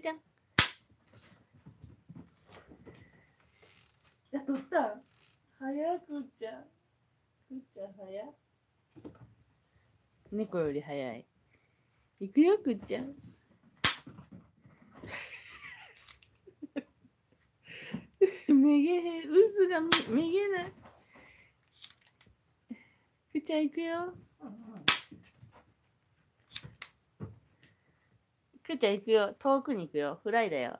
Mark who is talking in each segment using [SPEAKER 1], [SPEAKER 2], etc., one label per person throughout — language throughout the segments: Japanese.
[SPEAKER 1] くちゃん。や、取った早くちゃん。くっちゃん早猫より早い。行くよ、くっちゃん。めげへん。渦がめげない。くっちゃん行くよ。くちゃん行くよ。遠くに行くよ。フライだよ。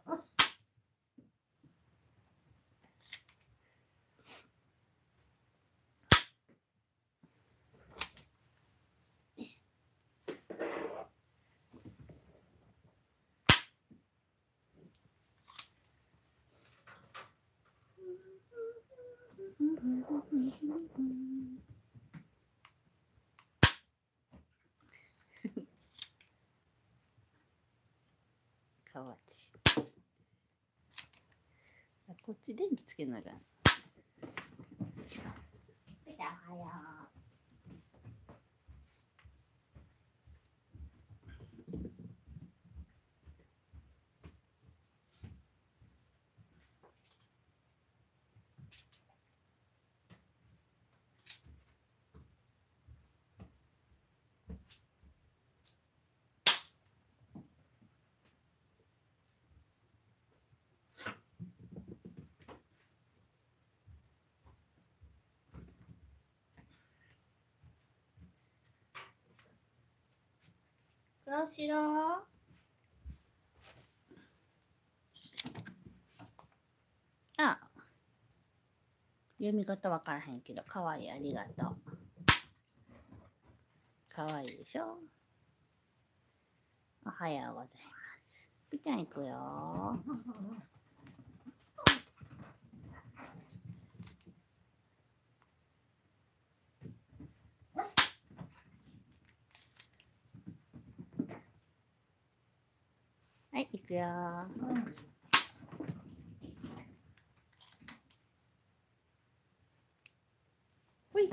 [SPEAKER 1] か こっち電気つけながら。黒白あ。読み方わからへんけどかわいいありがとう。かわいいでしょ？おはようございます。ぴちゃんいくよ。はい、行くよほい。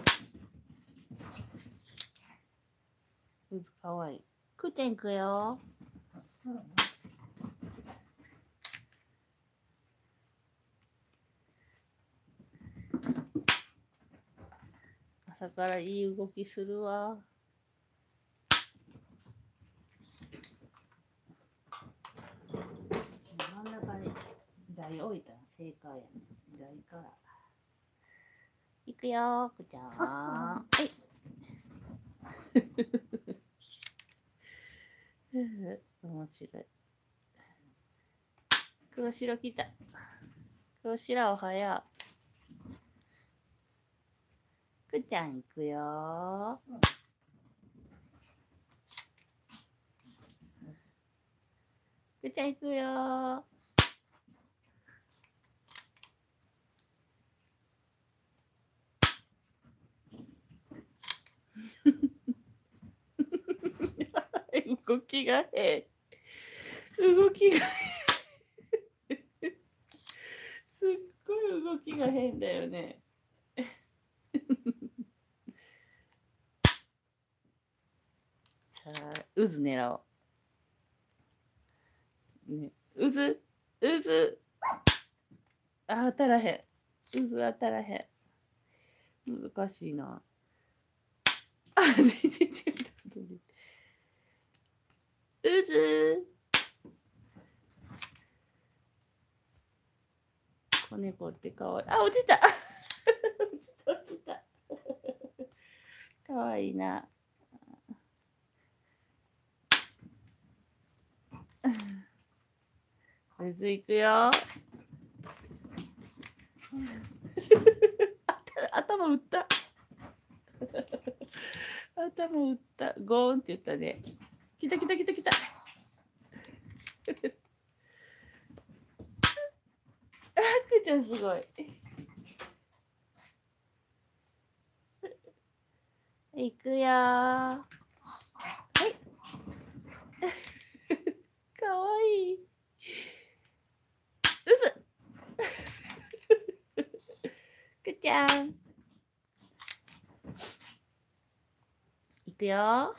[SPEAKER 1] うずかわいい。くーちゃん行くよ。朝からいい動きするわ。真ん中に台置いたら正解やね。台から。行くよー、くちゃん。はい。面白い。黒白来た。黒白おはよう。くちゃん行くよー。くちゃん行くよー。動きが変。動きが。すっごい動きが変だよね。さあ、渦狙おう。ね、渦、渦？あ、当たらへん。渦当たらへん。難しいな。あ、全然違ったことで。渦。子猫ってかわいい。あ、落ちた。落ちた、落ちた。かわいいな。渦いくよ。頭打った。頭打った。ゴーンって言ったね。来た来た来た来た。あ、くちゃんすごい。いくよはい。かわいい。うす。くちゃん。いくよ